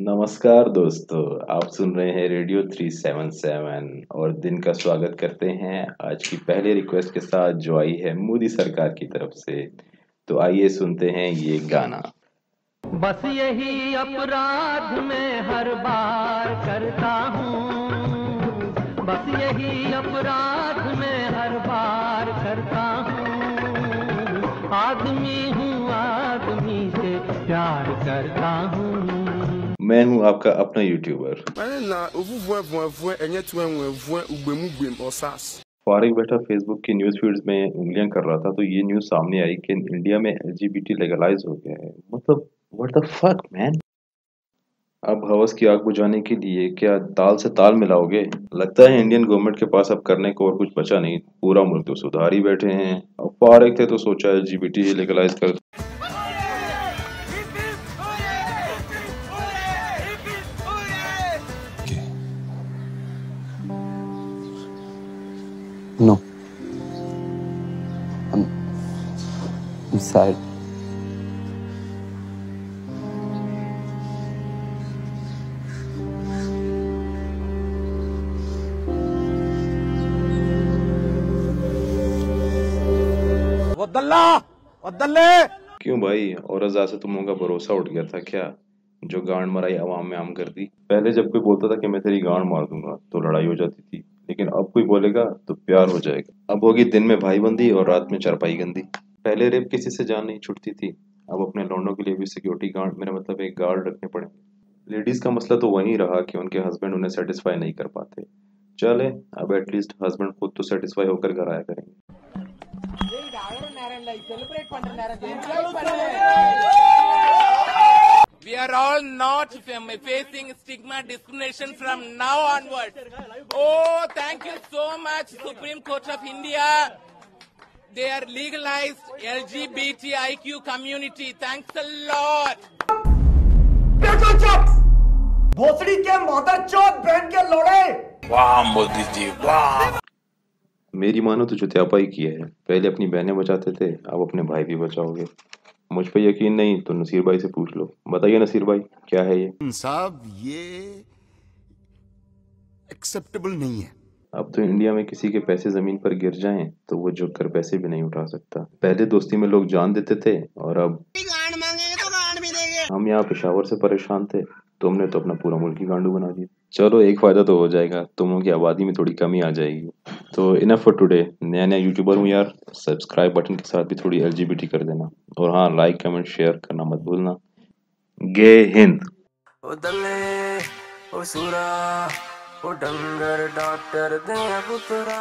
नमस्कार दोस्तों, आप सुन रहे हैं रेडियो 377 और दिन का स्वागत करते हैं आज की पहले रिक्वेस्ट के साथ जो आई है मोदी सरकार की तरफ़ से। तो आइए सुनते हैं ये गाना। बस यही अपराध मैं हर बार करता हूँ। बस यही अपराध मैं हर बार करता हूँ। आदमी हूँ, आदमी से प्यार करता हूँ। मैं हूँ आपका अपना यूट्यूबर. फारिग बैठा फेसबुक की न्यूज़ फीड्स में उंगलियाँ कर रहा था तो ये न्यूज़ सामने आई कि इंडिया में एलजीबीटी लेगलाइज हो गया है मतलब व्हाट द फक मैन अब हवस की आग बुझाने के लिए क्या ताल से ताल मिलाओगे? लगता है इंडियन गवर्नमेंट के पास अब करने को और कुछ बचा नहीं। पूरा मुल्क तो सुधार ही बैठे हैं। अब फारिग थे तो सोचा एलजीबीटी लेगलाइज कर No. I'm, I'm sad. क्यों भाई? और रजा से तुम लोगों का भरोसा उठ गया था क्या? जो गांड मराई आवाम में आम कर दी। पहले जब कोई बोलता था कि मैं तेरी गांड मार दूँगा तो लड़ाई हो जाती थी। लेकिन अब कोई बोलेगा तो प्यार हो जाएगा। अब होगी दिन में भाई बंदी और रात में चारपाई गंदी। पहले रेप किसी से जान नहीं छुटती थी। अब अपने लौंडों के लिए भी सिक्योरिटी गार्ड मेरा मतलब एक गार्ड रखने पड़ेंगे। लेडीज़ का मसला तो वही रहा कि उनके हस्बैंड उन्हें सेटिस्फाई नहीं कर पाते। चले अब एटलीस्ट हस्बैंड खुद तो सेटिस्फाई होकर घर आया करेंगे। We are all not facing stigma discrimination from now onward. Oh, thank you so much, Supreme Court of India. They are legalized LGBTIQ community. Thanks a lot. भोसड़ी के मादर चौथ बहन के लोड़े मेरी मानो तो जुत्यापा ही किया है पहले अपनी बहनें बचाते थे अब अपने भाई भी बचाओगे मुझ पर यकीन नहीं तो नसीर भाई से पूछ लो। बताइए नसीर भाई क्या है ये? साहब ये एक्सेप्टेबल नहीं है। अब तो इंडिया में किसी के पैसे ज़मीन पर गिर जाएँ तो वो झुक कर पैसे भी नहीं उठा सकता। पहले दोस्ती में लोग जान देते थे और अब हम यहाँ पेशावर से परेशान थे। तुमने तो अपना पूरा मुल्क ही गांडू बना दिया। चलो एक फ़ायदा तो हो जाएगा। तुम लोगों की आबादी में थोड़ी कमी आ जाएगी। तो इनफ फॉर टुडे नया नया यूट्यूबर हूँ यार। सब्सक्राइब बटन के साथ भी थोड़ी एलजीबीटी कर देना। और हाँ लाइक कमेंट शेयर करना मत भूलना। गे हिंद। ओ दले ओ सूरा ओ डंगर डॉक्टर दे पुतरा